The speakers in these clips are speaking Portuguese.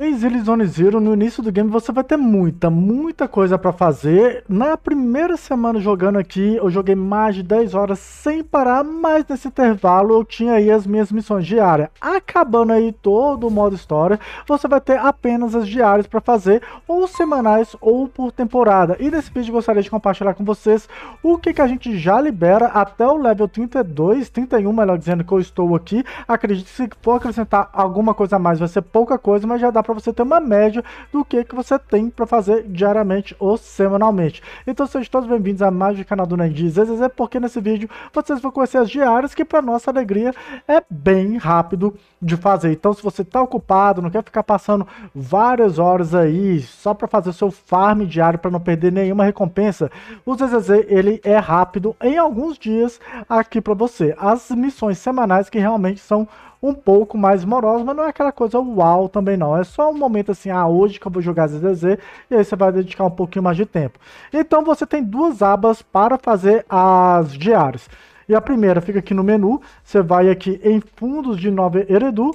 Em Zone Zero, no início do game, você vai ter muita, muita coisa para fazer. Na primeira semana jogando aqui, eu joguei mais de 10 horas sem parar, mas nesse intervalo eu tinha aí as minhas missões diárias. Acabando aí todo o modo história, você vai ter apenas as diárias para fazer, ou semanais ou por temporada. E nesse vídeo gostaria de compartilhar com vocês o que, que a gente já libera até o level 32, 31, melhor dizendo que eu estou aqui. Acredito que se for acrescentar alguma coisa a mais vai ser pouca coisa, mas já dá para você ter uma média do que, que você tem para fazer diariamente ou semanalmente. Então sejam todos bem-vindos a mais do canal do Nendi ZZZ, porque nesse vídeo vocês vão conhecer as diárias, que para nossa alegria é bem rápido de fazer. Então se você está ocupado, não quer ficar passando várias horas aí só para fazer o seu farm diário para não perder nenhuma recompensa, o ZZZ ele é rápido em alguns dias aqui para você. As missões semanais que realmente são um pouco mais moroso, mas não é aquela coisa uau também não. É só um momento assim, ah, hoje que eu vou jogar ZZZ, e aí você vai dedicar um pouquinho mais de tempo. Então você tem duas abas para fazer as diárias. E a primeira fica aqui no menu, você vai aqui em fundos de Nova Eredu,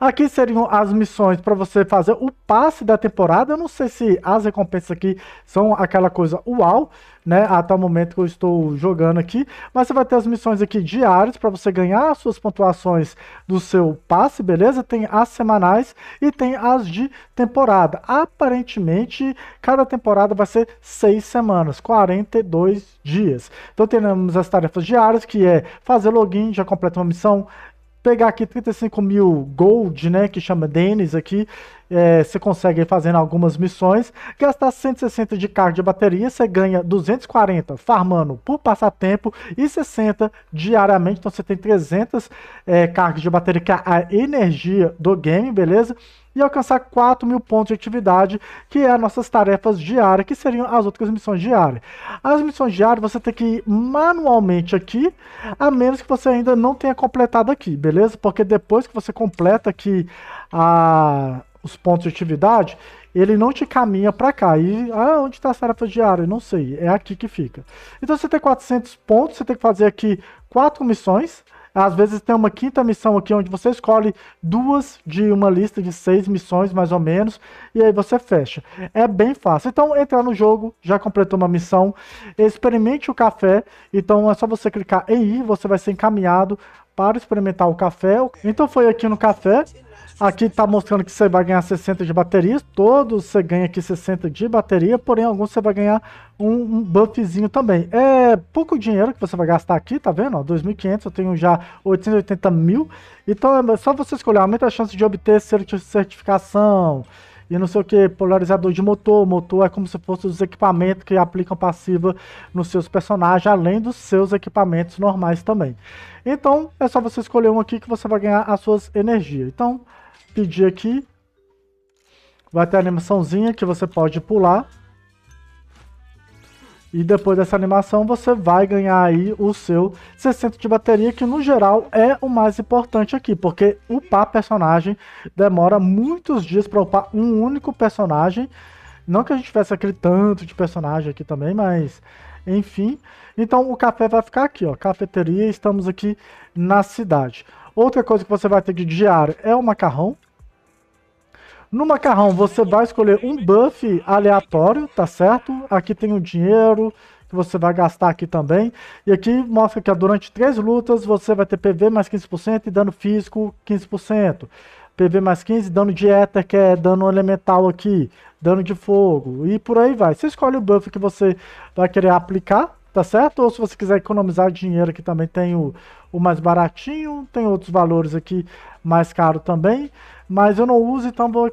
Aqui seriam as missões para você fazer o passe da temporada. Eu não sei se as recompensas aqui são aquela coisa uau, né? Até o momento que eu estou jogando aqui. Mas você vai ter as missões aqui diárias para você ganhar as suas pontuações do seu passe, beleza? Tem as semanais e tem as de temporada. Aparentemente, cada temporada vai ser seis semanas, 42 dias. Então temos as tarefas diárias, que é fazer login, já completa uma missão, pegar aqui 35 mil gold, né, que chama Dennis aqui, é, você consegue fazendo algumas missões, gastar 160 de carga de bateria, você ganha 240 farmando por passatempo e 60 diariamente, então você tem 300 é, cargas de bateria, que é a energia do game, beleza? E alcançar 4 mil pontos de atividade, que é as nossas tarefas diárias, que seriam as outras missões diárias. As missões diárias você tem que ir manualmente aqui, a menos que você ainda não tenha completado aqui, beleza? Porque depois que você completa aqui a, os pontos de atividade, ele não te caminha para cá. E ah, onde está as tarefas diárias? Não sei, é aqui que fica. Então você tem 400 pontos, você tem que fazer aqui quatro missões. Às vezes tem uma quinta missão aqui onde você escolhe duas de uma lista de seis missões, mais ou menos, e aí você fecha. É bem fácil. Então, entrar no jogo, já completou uma missão, experimente o café. Então, é só você clicar em ir, você vai ser encaminhado para experimentar o café. Então, foi aqui no café. Aqui está mostrando que você vai ganhar 60 de bateria. Todos você ganha aqui 60 de bateria, porém alguns você vai ganhar um, um buffzinho também. É pouco dinheiro que você vai gastar aqui, tá vendo? 2.500, eu tenho já 880 mil. Então é só você escolher, aumenta a chance de obter certificação e não sei o que, polarizador de motor. Motor é como se fosse os equipamentos que aplicam passiva nos seus personagens, além dos seus equipamentos normais também. Então, é só você escolher um aqui que você vai ganhar as suas energias. Então, pedir aqui. Vai ter a animaçãozinha que você pode pular. E depois dessa animação você vai ganhar aí o seu 60 de bateria, que no geral é o mais importante aqui, porque upar personagem demora muitos dias para upar um único personagem. Não que a gente tivesse aquele tanto de personagem aqui também, mas enfim. Então o café vai ficar aqui, ó, cafeteria, estamos aqui na cidade. Outra coisa que você vai ter de diário é o macarrão. No macarrão você vai escolher um buff aleatório, tá certo? Aqui tem o dinheiro que você vai gastar aqui também. E aqui mostra que durante três lutas você vai ter PV mais 15% e dano físico 15%. PV mais 15, dano de éter, que é dano elemental aqui, dano de fogo, e por aí vai. Você escolhe o buff que você vai querer aplicar, tá certo? Ou se você quiser economizar dinheiro, aqui também tem o, o mais baratinho, tem outros valores aqui mais caro também, mas eu não uso, então vou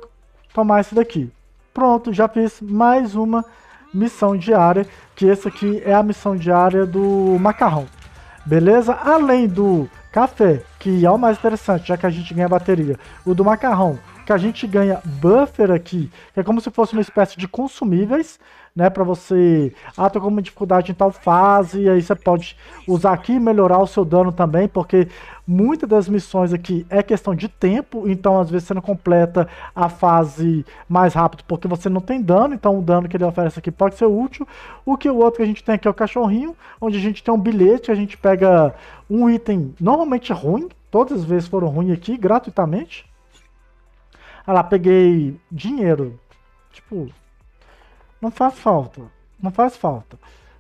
tomar esse daqui. Pronto, já fiz mais uma missão diária, que essa aqui é a missão diária do macarrão. Beleza? Além do café, que é o mais interessante, já que a gente ganha bateria, o do macarrão, que a gente ganha buffer aqui, que é como se fosse uma espécie de consumíveis, né, para você, ah, tô com uma dificuldade em tal fase, e aí você pode usar aqui e melhorar o seu dano também, porque muitas das missões aqui é questão de tempo, então às vezes você não completa a fase mais rápido porque você não tem dano, então o dano que ele oferece aqui pode ser útil. O que o outro que a gente tem aqui é o cachorrinho, onde a gente tem um bilhete, a gente pega um item normalmente ruim, todas as vezes foram ruins aqui, gratuitamente. Ah lá, peguei dinheiro. Tipo, não faz falta. Não faz falta.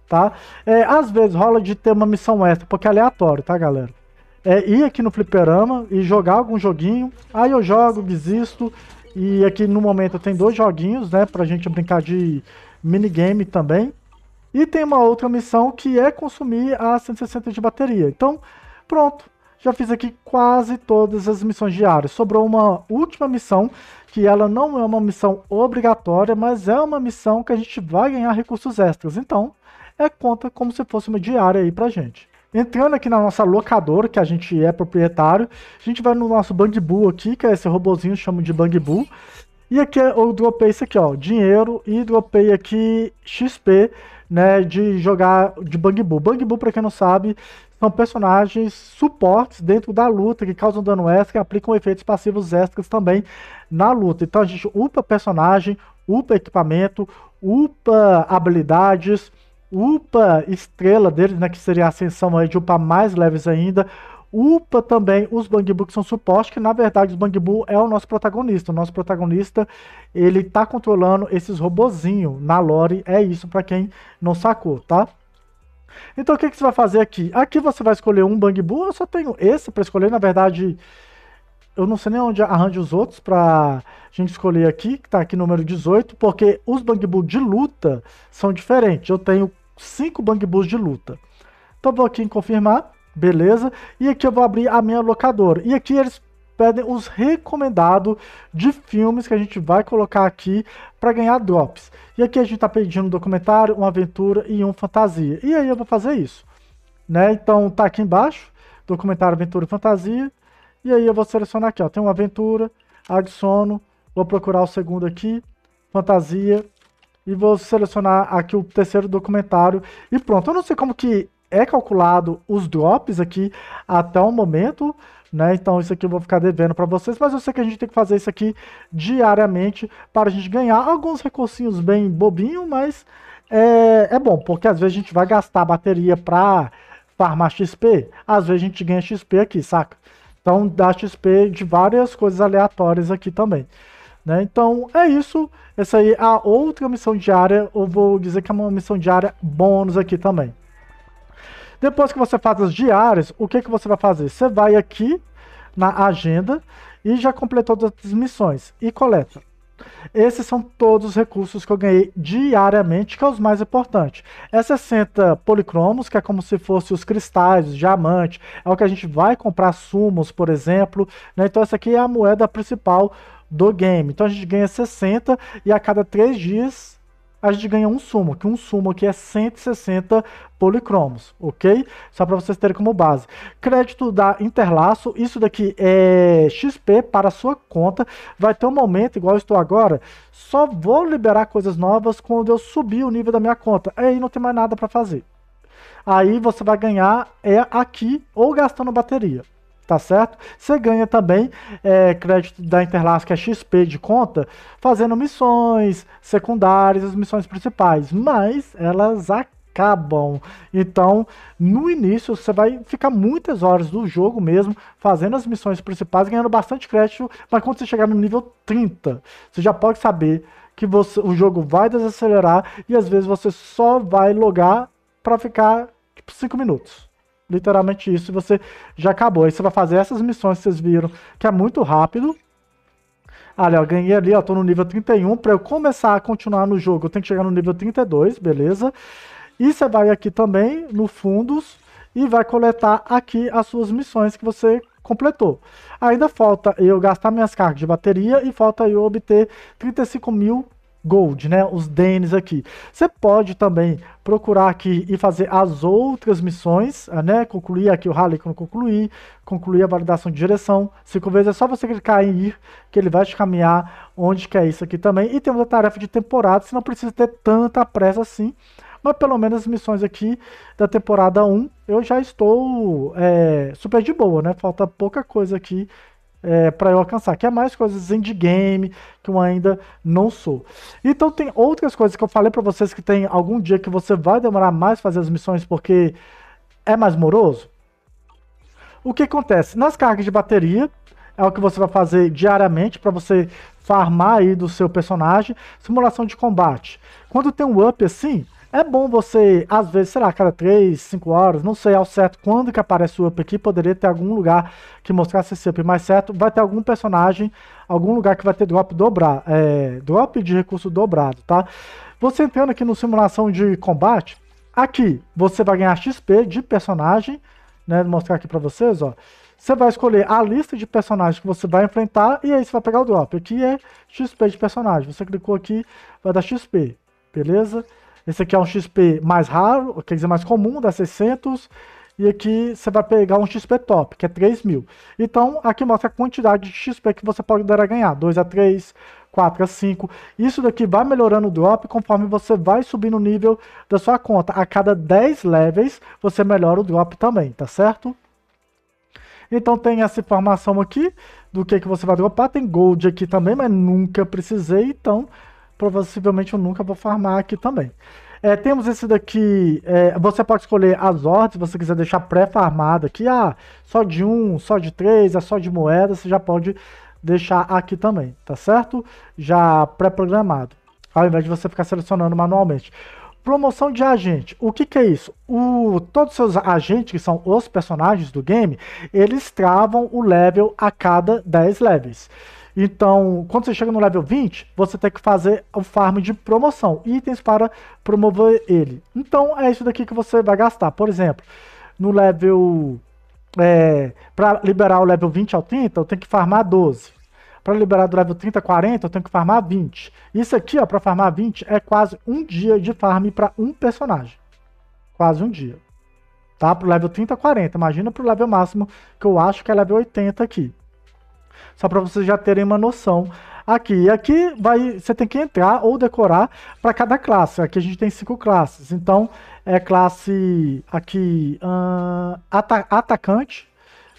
Tá? É, às vezes rola de ter uma missão extra, porque é aleatório, tá, galera? É ir aqui no fliperama e jogar algum joguinho. Aí eu jogo, desisto. E aqui no momento tem dois joguinhos, né? Pra gente brincar de minigame também. E tem uma outra missão que é consumir a 160 de bateria. Então, pronto. Já fiz aqui quase todas as missões diárias. Sobrou uma última missão, que ela não é uma missão obrigatória, mas é uma missão que a gente vai ganhar recursos extras. Então, é conta como se fosse uma diária aí pra gente. Entrando aqui na nossa locadora, que a gente é proprietário, a gente vai no nosso Bang Boo aqui, que é esse robozinho, chamo de Bang Boo. E aqui eu dropei isso aqui, ó, dinheiro, e dropei aqui XP, né, de jogar de Bang Boo. Bang Boo, pra quem não sabe, são personagens suportes dentro da luta que causam dano extra e aplicam efeitos passivos extras também na luta. Então a gente upa personagem, upa equipamento, upa habilidades, upa estrela deles, né, que seria a ascensão aí de upar mais leves ainda, upa também os Bang Boo que são suporte, que na verdade os Bang Boo é o nosso protagonista. O nosso protagonista, ele tá controlando esses robozinhos na lore, é isso para quem não sacou, tá? Então o que, que você vai fazer aqui? Aqui você vai escolher um Bang Boo, eu só tenho esse para escolher, na verdade eu não sei nem onde arranje os outros pra gente escolher aqui, que tá aqui número 18, porque os Bang Boo de luta são diferentes. Eu tenho cinco Bang Boos de luta. Então vou aqui em confirmar, beleza? E aqui eu vou abrir a minha locadora. E aqui eles pedem os recomendados de filmes que a gente vai colocar aqui para ganhar drops. E aqui a gente está pedindo um documentário, uma aventura e um fantasia. E aí eu vou fazer isso. Né? Então tá aqui embaixo, documentário, aventura e fantasia. E aí eu vou selecionar aqui, ó, tem uma aventura, adiciono, vou procurar o segundo aqui, fantasia, e vou selecionar aqui o terceiro documentário e pronto. Eu não sei como que é calculado os drops aqui até o momento, né? Então isso aqui eu vou ficar devendo para vocês, mas eu sei que a gente tem que fazer isso aqui diariamente para a gente ganhar alguns recursinhos bem bobinho, mas é, é bom, porque às vezes a gente vai gastar bateria para farmar XP, às vezes a gente ganha XP aqui, saca? Então dá XP de várias coisas aleatórias aqui também. Né? Então é isso. Essa aí é a outra missão diária. Eu vou dizer que é uma missão diária bônus aqui também. Depois que você faz as diárias, o que, que você vai fazer? Você vai aqui na agenda e já completou todas as missões e coleta. Esses são todos os recursos que eu ganhei diariamente, que é os mais importantes. É 60 policromos, que é como se fosse os cristais, os diamantes, é o que a gente vai comprar sumos, por exemplo. Né? Então essa aqui é a moeda principal do game. Então a gente ganha 60 e a cada 3 dias a gente ganha um sumo, que um sumo aqui é 160 policromos, ok? Só para vocês terem como base. Crédito da Interlaço, isso daqui é XP para sua conta. Vai ter um momento, igual estou agora, só vou liberar coisas novas quando eu subir o nível da minha conta. Aí não tem mais nada para fazer. Aí você vai ganhar é aqui ou gastando bateria tá certo? Você ganha também é, crédito da Interlace, que é XP de conta, fazendo missões secundárias, as missões principais, mas elas acabam. Então, no início, você vai ficar muitas horas do jogo mesmo, fazendo as missões principais, ganhando bastante crédito, mas quando você chegar no nível 30, você já pode saber que você, o jogo vai desacelerar e às vezes você só vai logar para ficar tipo 5 minutos literalmente isso, e você já acabou. Aí você vai fazer essas missões que vocês viram, que é muito rápido. Olha, eu ganhei ali, ó, tô no nível 31. Para eu começar a continuar no jogo, eu tenho que chegar no nível 32, beleza? E você vai aqui também no fundos e vai coletar aqui as suas missões que você completou. Ainda falta eu gastar minhas cargas de bateria e falta eu obter 35 mil Gold, né? Os DNs aqui. Você pode também procurar aqui e fazer as outras missões, ah, né? Concluir aqui o rally quando concluir, concluir a validação de direção. Cinco vezes é só você clicar em ir, que ele vai te caminhar onde que é isso aqui também. E tem uma tarefa de temporada, você não precisa ter tanta pressa assim. Mas pelo menos as missões aqui da temporada 1 eu já estou é, super de boa, né? Falta pouca coisa aqui é, para eu alcançar, que é mais coisas endgame que eu ainda não sou. Então tem outras coisas que eu falei para vocês que tem algum dia que você vai demorar mais fazer as missões porque é mais moroso. O que acontece? Nas cargas de bateria, é o que você vai fazer diariamente para você farmar aí do seu personagem, simulação de combate. Quando tem um up assim, é bom você, às vezes, sei lá, cada 3, 5 horas, não sei ao certo quando que aparece o up aqui, poderia ter algum lugar que mostrasse esse up mais certo, vai ter algum personagem, algum lugar que vai ter drop dobrado, é, drop de recurso dobrado, tá? Você entrando aqui no simulação de combate, aqui você vai ganhar XP de personagem, né, vou mostrar aqui pra vocês, ó. Você vai escolher a lista de personagens que você vai enfrentar e aí você vai pegar o drop. Aqui é XP de personagem. Você clicou aqui, vai dar XP, beleza? Esse aqui é um XP mais raro, quer dizer, mais comum, dá 600. E aqui você vai pegar um XP top, que é 3 mil. Então, aqui mostra a quantidade de XP que você pode dar a ganhar. 2 a 3, 4 a 5. Isso daqui vai melhorando o drop conforme você vai subindo o nível da sua conta. A cada 10 levels, você melhora o drop também, tá certo? Então tem essa informação aqui do que, que você vai dropar. Tem gold aqui também, mas nunca precisei, então possivelmente eu nunca vou farmar aqui também. É, temos esse daqui, é, você pode escolher as ordens, se você quiser deixar pré-farmado aqui, ah, só de um, só de três, é só de moeda, você já pode deixar aqui também, tá certo? Já pré-programado, ao invés de você ficar selecionando manualmente. Promoção de agente, o que, que é isso? O, todos os seus agentes, que são os personagens do game, eles travam o level a cada 10 levels. Então, quando você chega no level 20, você tem que fazer o farm de promoção, itens para promover ele. Então, é isso daqui que você vai gastar. Por exemplo, no level... É, para liberar o level 20 ao 30, eu tenho que farmar 12. Para liberar do level 30 a 40, eu tenho que farmar 20. Isso aqui, ó, para farmar 20, é quase um dia de farm para um personagem. Quase um dia. Tá? Pro level 30 a 40. Imagina pro level máximo, que eu acho que é level 80 aqui. Só para vocês já terem uma noção aqui. E aqui vai, você tem que entrar ou decorar para cada classe. Aqui a gente tem cinco classes. Então, é classe aqui uh, ata atacante,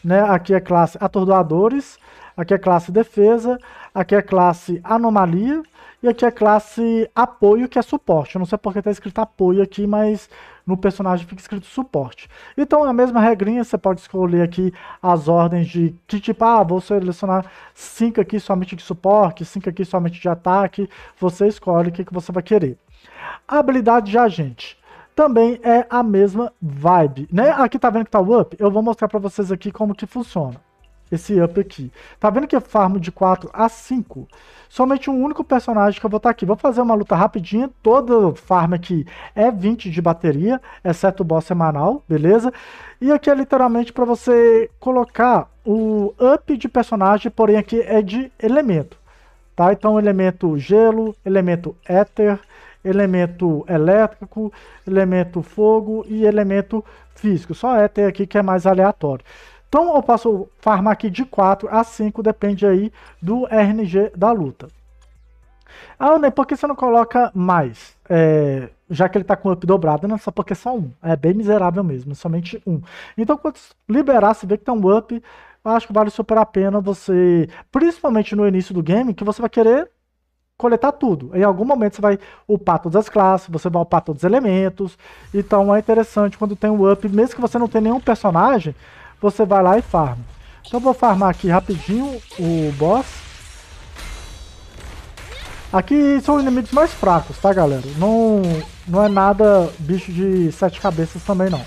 né? Aqui é classe atordoadores, aqui é classe defesa, aqui é classe anomalia e aqui é classe apoio, que é suporte. Eu não sei porque está escrito apoio aqui, mas no personagem fica escrito suporte. Então, a mesma regrinha, você pode escolher aqui as ordens de que tipo, ah, vou selecionar 5 aqui somente de suporte, 5 aqui somente de ataque. Você escolhe o que, que você vai querer. A habilidade de agente também é a mesma vibe, né? Aqui tá vendo que tá o up? Eu vou mostrar para vocês aqui como que funciona esse up aqui. Tá vendo que eu farmo de 4 a 5? Somente um único personagem que eu vou estar tá aqui. Vou fazer uma luta rapidinha. Toda farm aqui é 20 de bateria, exceto o boss semanal, beleza? E aqui é literalmente para você colocar o up de personagem, porém aqui é de elemento. Tá? Então elemento gelo, elemento éter, elemento elétrico, elemento fogo e elemento físico. Só éter aqui que é mais aleatório. Então eu posso farmar aqui de 4 a 5, depende aí do RNG da luta. Ah, né, por que você não coloca mais? É, já que ele está com up dobrado, não é só porque é só um. É bem miserável mesmo, somente um. Então quando liberar, se vê que tem um up, acho que vale super a pena você, principalmente no início do game, que você vai querer coletar tudo. Em algum momento você vai upar todas as classes, você vai upar todos os elementos. Então é interessante quando tem um up, mesmo que você não tenha nenhum personagem, você vai lá e farma. Então eu vou farmar aqui rapidinho o boss. Aqui são inimigos mais fracos, tá galera? Não, não é nada bicho de sete cabeças também não.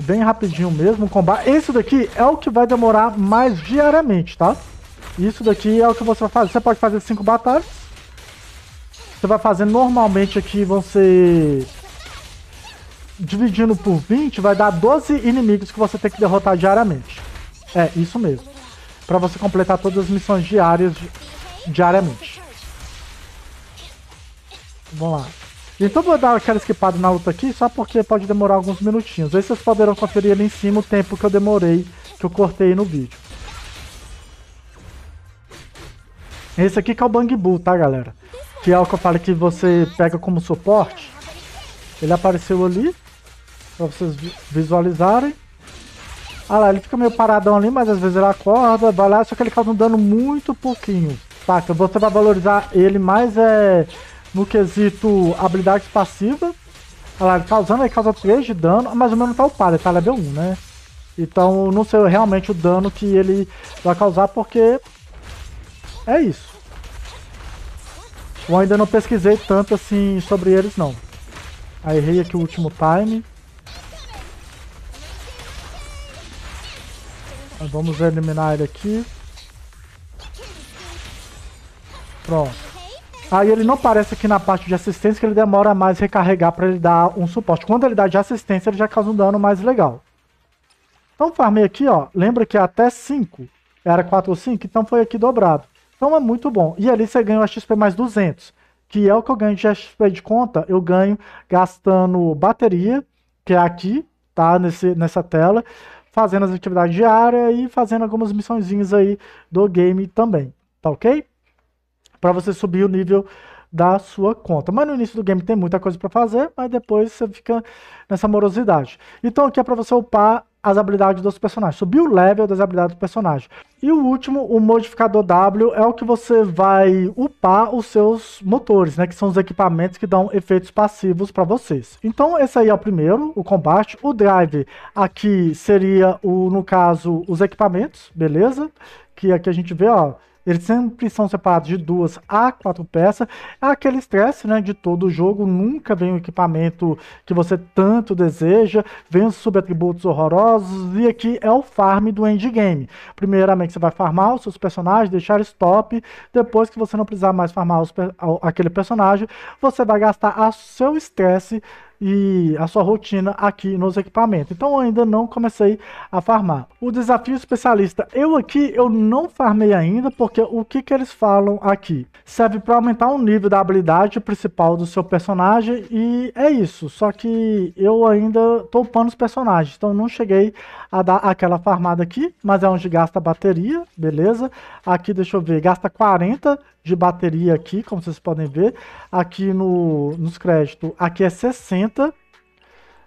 Bem rapidinho mesmo o combate. Esse daqui é o que vai demorar mais diariamente, tá? Isso daqui é o que você vai fazer. Você pode fazer cinco batalhas. Você vai fazer normalmente aqui, vão ser dividindo por 20, vai dar 12 inimigos que você tem que derrotar diariamente. É, isso mesmo. Para você completar todas as missões diárias diariamente. Vamos lá. Então vou dar aquela esquipada na luta aqui, só porque pode demorar alguns minutinhos. Aí vocês poderão conferir ali em cima o tempo que eu demorei, que eu cortei no vídeo. Esse aqui que é o Bang Bull, tá galera? Que é o que eu falei que você pega como suporte. Ele apareceu ali. Pra vocês visualizarem. Ah lá, ele fica meio paradão ali, mas às vezes ele acorda, vai lá, só que ele causa um dano muito pouquinho. Tá, então você vai valorizar ele mais é, no quesito habilidades passivas. Olha lá, ele causando, ele causa 3 de dano, mas o meu não tá upado, ele tá level 1, né? Então não sei realmente o dano que ele vai causar, porque é isso. Eu ainda não pesquisei tanto assim sobre eles não. Aí errei aqui o último time. Vamos eliminar ele aqui. Pronto. Aí ele não parece aqui na parte de assistência que ele demora mais recarregar para ele dar um suporte. Quando ele dá de assistência, ele já causa um dano mais legal. Então farmei aqui, ó. Lembra que até 5 era 4 ou 5? Então foi aqui dobrado. Então é muito bom. E ali você ganha o XP mais 200, que é o que eu ganho de XP de conta. Eu ganho gastando bateria, que é aqui, tá? Nesse, nessa tela, fazendo as atividades diárias e fazendo algumas missõezinhas aí do game também. Tá ok? Para você subir o nível da sua conta. Mas no início do game tem muita coisa para fazer, mas depois você fica nessa morosidade. Então aqui é para você upar as habilidades dos personagens, subir o level das habilidades do personagem. E o último, o modificador W, é o que você vai upar os seus motores, né, que são os equipamentos que dão efeitos passivos para vocês. Então esse aí é o primeiro, o combate. O drive aqui seria, o no caso, os equipamentos, beleza? Que aqui a gente vê, ó, eles sempre são separados de duas a quatro peças. É aquele estresse né, de todo o jogo. Nunca vem um equipamento que você tanto deseja. Vem os subatributos horrorosos. E aqui é o farm do endgame. Primeiramente você vai farmar os seus personagens, deixar stop. Depois que você não precisar mais farmar os, aquele personagem, você vai gastar o seu estresse e a sua rotina aqui nos equipamentos. Então ainda não comecei a farmar. O desafio especialista, eu aqui eu não farmei ainda, porque o que, que eles falam aqui? Serve para aumentar o nível da habilidade principal do seu personagem e é isso. Só que eu ainda tô upando os personagens, então não cheguei a dar aquela farmada aqui, mas é onde gasta bateria, beleza? Aqui deixa eu ver, gasta 40 de bateria aqui, como vocês podem ver. Aqui no, nos créditos, aqui é 60,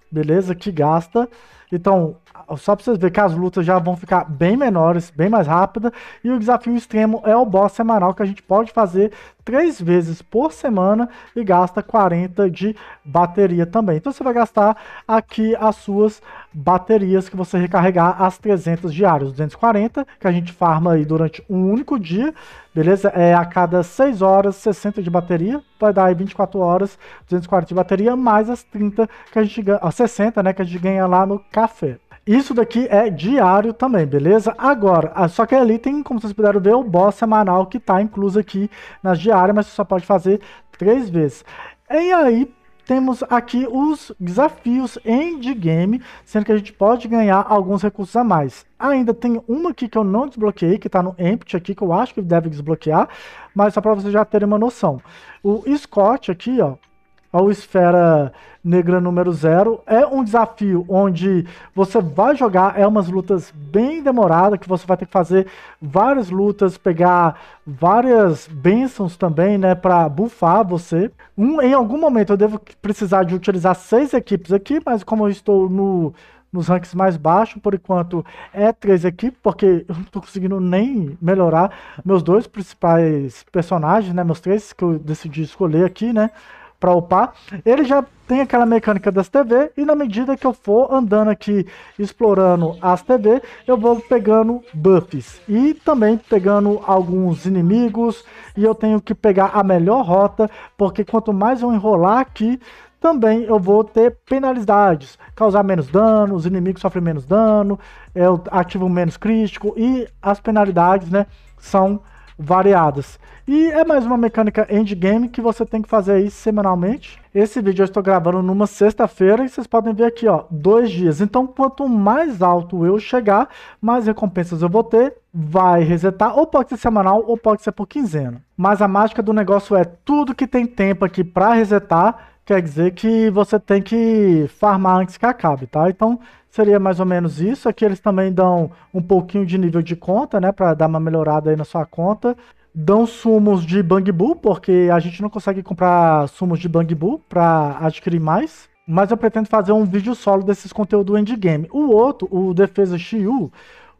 beleza? Que gasta. Então, só para vocês verem que as lutas já vão ficar bem menores, bem mais rápidas. E o desafio extremo é o boss semanal que a gente pode fazer três vezes por semana e gasta 40 de bateria também. Então você vai gastar aqui as suas baterias que você recarregar as 300 diárias, 240 que a gente farma aí durante um único dia, beleza? É a cada 6 horas 60 de bateria, vai dar aí 24 horas 240 de bateria mais as 30 que a gente ganha, 60, né, que a gente ganha lá no café. Isso daqui é diário também, beleza? Agora, só que ali tem, como vocês puderam ver, o boss semanal que está incluso aqui nas diárias, mas você só pode fazer três vezes. E aí, temos aqui os desafios endgame, sendo que a gente pode ganhar alguns recursos a mais. Ainda tem uma aqui que eu não desbloqueei, que está no Empty aqui, que eu acho que deve desbloquear, mas só para vocês já terem uma noção. O Scott aqui, ó, ao Esfera Negra número 0. É um desafio onde você vai jogar, é umas lutas bem demoradas, que você vai ter que fazer várias lutas, pegar várias bênçãos também, né, para buffar você. Um, em algum momento eu devo precisar de utilizar seis equipes aqui, mas como eu estou no nos ranks mais baixos, por enquanto é três equipes, porque eu não tô conseguindo nem melhorar meus dois principais personagens, né, meus três que eu decidi escolher aqui, né, para upar, ele já tem aquela mecânica das TV e na medida que eu for andando aqui explorando as TV, eu vou pegando buffs e também pegando alguns inimigos e eu tenho que pegar a melhor rota, porque quanto mais eu enrolar aqui, também eu vou ter penalidades, causar menos dano, os inimigos sofrem menos dano, eu ativo menos crítico e as penalidades, né, são variadas. E é mais uma mecânica endgame que você tem que fazer aí semanalmente. Esse vídeo eu estou gravando numa sexta-feira e vocês podem ver aqui, ó, dois dias. Então, quanto mais alto eu chegar, mais recompensas eu vou ter. Vai resetar, ou pode ser semanal, ou pode ser por quinzena. Mas a mágica do negócio é tudo que tem tempo aqui para resetar, quer dizer que você tem que farmar antes que acabe, tá? Então, seria mais ou menos isso. Aqui eles também dão um pouquinho de nível de conta, né, para dar uma melhorada aí na sua conta. Dão sumos de Bang Boo, porque a gente não consegue comprar sumos de Bang Boo para adquirir mais. Mas eu pretendo fazer um vídeo solo desses conteúdos endgame. O outro, o Defesa Shiu,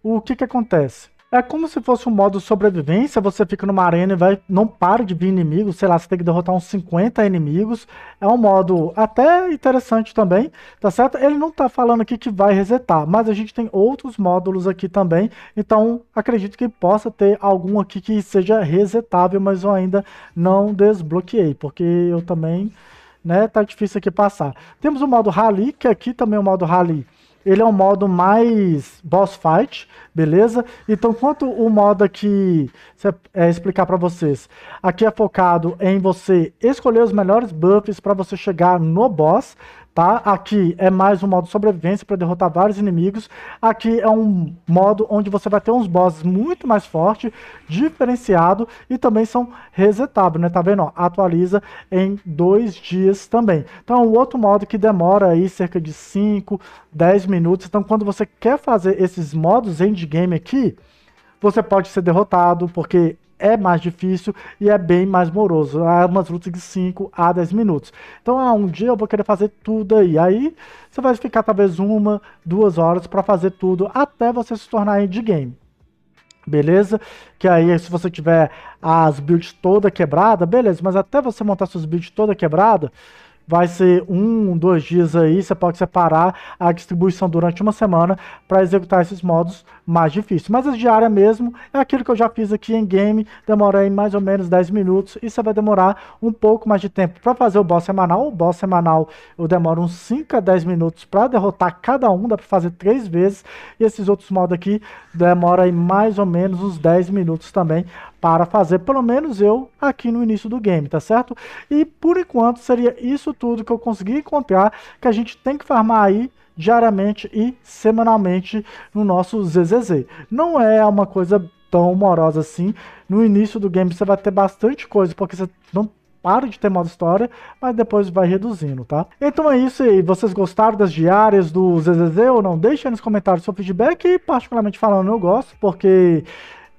o que que acontece? É como se fosse um modo sobrevivência, você fica numa arena e vai, não para de vir inimigos, sei lá, você tem que derrotar uns 50 inimigos. É um modo até interessante também, tá certo? Ele não tá falando aqui que vai resetar, mas a gente tem outros módulos aqui também, então acredito que possa ter algum aqui que seja resetável, mas eu ainda não desbloqueei, porque eu também, né, tá difícil aqui passar. Temos o modo Rally, que aqui também é o modo Rally ele é um modo mais boss fight, beleza? Então, quanto o modo aqui, é, explicar para vocês, aqui é focado em você escolher os melhores buffs para você chegar no boss, tá? Aqui é mais um modo sobrevivência para derrotar vários inimigos. Aqui é um modo onde você vai ter uns bosses muito mais fortes, diferenciado e também são resetáveis, né? Tá vendo? Ó, atualiza em dois dias também. Então é um outro modo que demora aí cerca de 5, 10 minutos. Então quando você quer fazer esses modos endgame aqui, você pode ser derrotado, porque é mais difícil e é bem mais moroso. Há umas lutas de 5 a 10 minutos. Então, ah, um dia eu vou querer fazer tudo aí. Aí você vai ficar talvez uma, duas horas para fazer tudo até você se tornar endgame. Beleza? Que aí, se você tiver as builds toda quebrada, beleza, mas até você montar suas builds toda quebrada, vai ser um, dois dias aí, você pode separar a distribuição durante uma semana para executar esses modos mais difíceis. Mas a diária mesmo é aquilo que eu já fiz aqui em game, demorei mais ou menos 10 minutos e você vai demorar um pouco mais de tempo para fazer o boss semanal. O boss semanal eu demoro uns 5 a 10 minutos para derrotar cada um, dá para fazer três vezes. E esses outros modos aqui demora aí mais ou menos uns 10 minutos também para fazer, pelo menos eu, aqui no início do game, tá certo? E por enquanto seria isso tudo que eu consegui encontrar, que a gente tem que farmar aí diariamente e semanalmente no nosso ZZZ. Não é uma coisa tão morosa assim. No início do game você vai ter bastante coisa, porque você não para de ter modo história, mas depois vai reduzindo, tá? Então é isso aí. Vocês gostaram das diárias do ZZZ ou não? Deixa aí nos comentários seu feedback e, particularmente falando, eu gosto, porque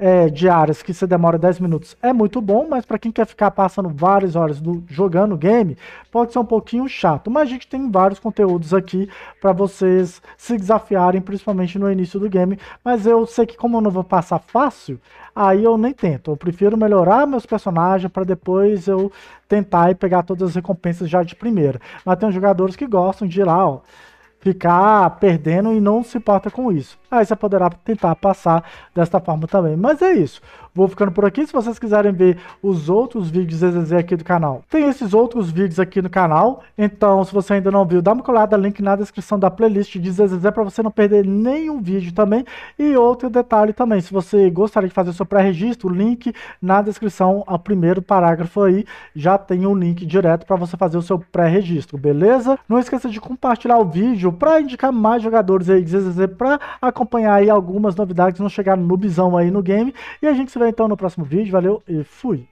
é, diárias que você demora 10 minutos é muito bom, mas para quem quer ficar passando várias horas do, jogando game, pode ser um pouquinho chato. Mas a gente tem vários conteúdos aqui para vocês se desafiarem, principalmente no início do game. Mas eu sei que como eu não vou passar fácil, aí eu nem tento. Eu prefiro melhorar meus personagens para depois eu tentar e pegar todas as recompensas já de primeira. Mas tem jogadores que gostam de ir lá, ó ficar perdendo e não se importa com isso. Aí você poderá tentar passar desta forma também. Mas é isso. Vou ficando por aqui. Se vocês quiserem ver os outros vídeos ZZZ aqui do canal, tem esses outros vídeos aqui no canal. Então, se você ainda não viu, dá uma colada, link na descrição da playlist de ZZZ para você não perder nenhum vídeo também. E outro detalhe também, se você gostaria de fazer o seu pré-registro, link na descrição, ao primeiro parágrafo aí, já tem um link direto para você fazer o seu pré-registro, beleza? Não esqueça de compartilhar o vídeo para indicar mais jogadores aí de ZZZ para acompanhar aí algumas novidades, não chegar no noobzão aí no game. E a gente se vê então no próximo vídeo. Valeu e fui!